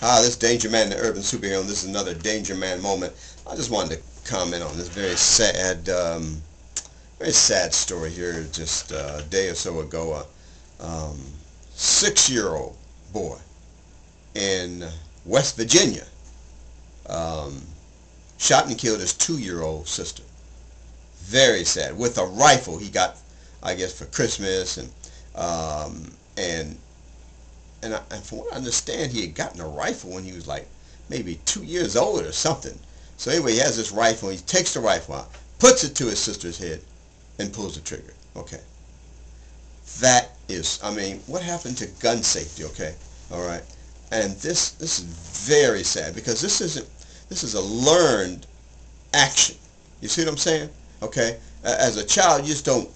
Hi, this is Danger Man, the Urban Superhero, and this is another Danger Man moment. I just wanted to comment on this very sad, um, very sad story here. Just a day or so ago, a um, six-year-old boy in West Virginia um, shot and killed his two-year-old sister. Very sad. With a rifle he got, I guess, for Christmas, and um, and and, I, and from what I understand, he had gotten a rifle when he was like maybe two years old or something. So anyway, he has this rifle. He takes the rifle out, puts it to his sister's head, and pulls the trigger. Okay. That is, I mean, what happened to gun safety? Okay, all right. And this this is very sad because this isn't this is a learned action. You see what I'm saying? Okay. As a child, you just don't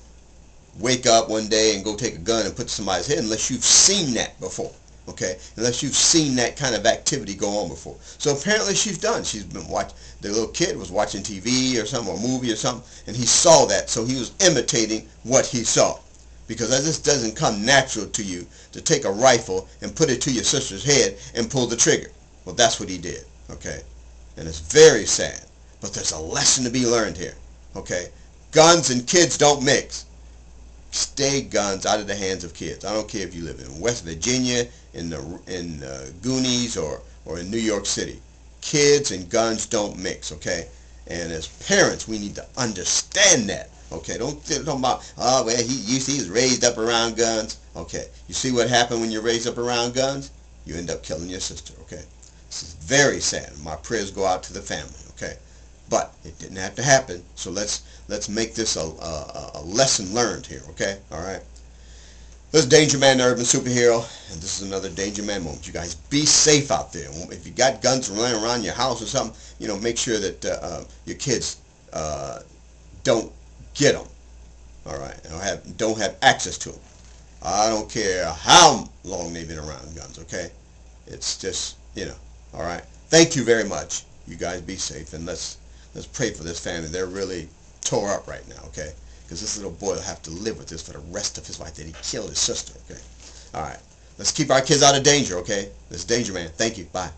wake up one day and go take a gun and put somebody's head unless you've seen that before. Okay, unless you've seen that kind of activity go on before. So apparently she's done. She's been watching. The little kid was watching TV or something, or movie or something, and he saw that. So he was imitating what he saw. Because this doesn't come natural to you to take a rifle and put it to your sister's head and pull the trigger. Well, that's what he did. Okay, and it's very sad. But there's a lesson to be learned here. Okay, guns and kids don't mix stay guns out of the hands of kids. I don't care if you live in West Virginia, in the in the Goonies, or or in New York City. Kids and guns don't mix, okay? And as parents, we need to understand that. Okay, don't think about oh well he you see he's raised up around guns. Okay, you see what happened when you're raised up around guns? You end up killing your sister. Okay, this is very sad. My prayers go out to the family. Okay, but it didn't have to happen. So let's let's make this a, a, a lesson learned here, okay? All right. This is Danger Man, the Urban Superhero, and this is another Danger Man moment. You guys be safe out there. If you got guns running around your house or something, you know, make sure that uh, uh, your kids uh, don't get them. All right, don't have don't have access to them. I don't care how long they've been around guns. Okay, it's just you know. All right. Thank you very much. You guys be safe, and let's let's pray for this family. They're really tore up right now, okay? Because this little boy will have to live with this for the rest of his life that he killed his sister, okay? All right. Let's keep our kids out of danger, okay? This is Danger Man. Thank you. Bye.